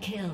Kill.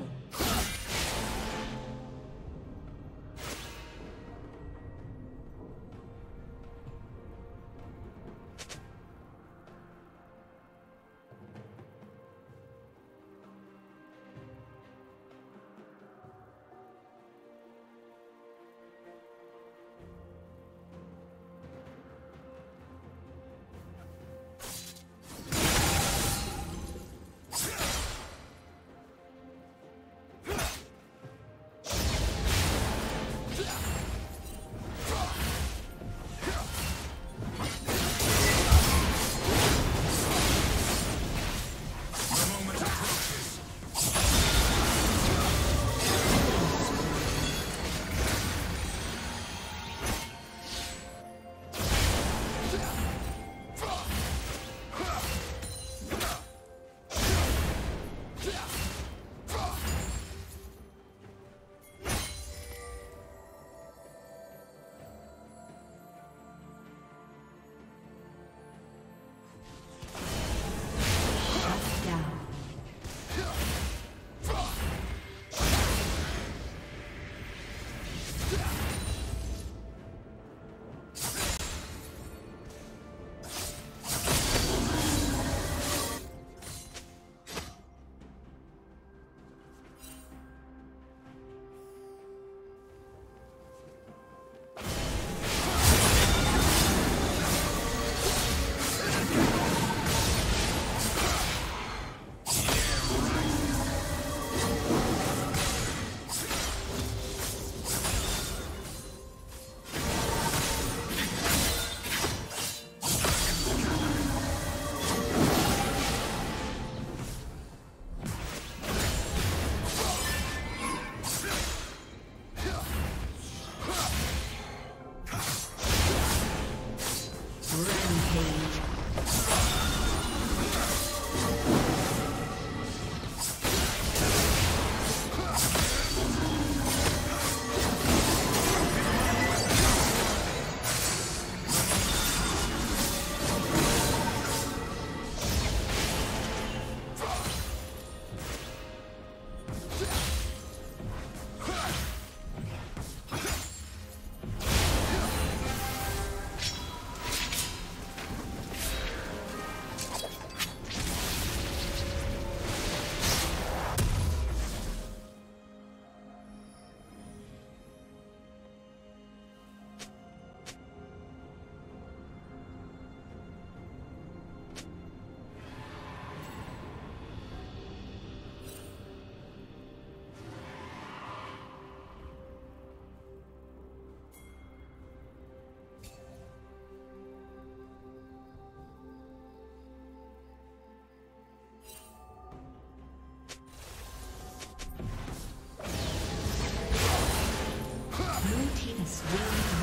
Slain.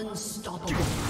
Unstoppable.